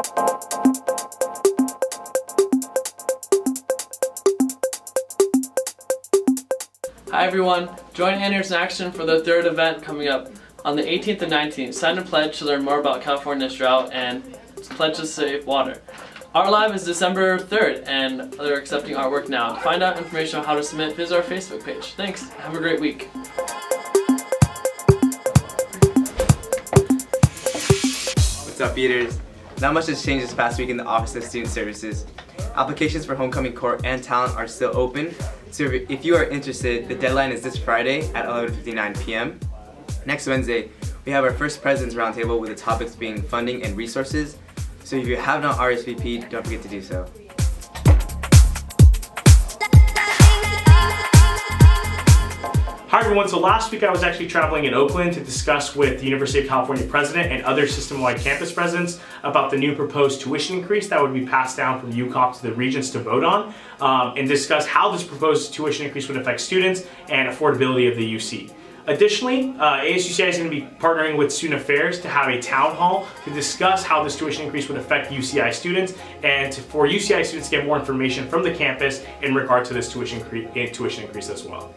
Hi everyone, join Anderson Action for their third event coming up on the 18th and 19th. Sign a pledge to learn more about California's drought and pledge to save water. Our live is December 3rd and they're accepting artwork now. To find out information on how to submit, visit our Facebook page. Thanks, have a great week. What's up, Beaters? Not much has changed this past week in the Office of Student Services. Applications for Homecoming Corps and Talent are still open, so if you are interested, the deadline is this Friday at 11.59 p.m. Next Wednesday, we have our first President's Roundtable with the topics being funding and resources, so if you have not RSVP'd, don't forget to do so. Hi everyone, so last week I was actually traveling in Oakland to discuss with the University of California president and other system-wide campus presidents about the new proposed tuition increase that would be passed down from UCOP to the regents to vote on um, and discuss how this proposed tuition increase would affect students and affordability of the UC. Additionally, uh, ASUCI is going to be partnering with Student Affairs to have a town hall to discuss how this tuition increase would affect UCI students and to, for UCI students to get more information from the campus in regard to this tuition, tuition increase as well.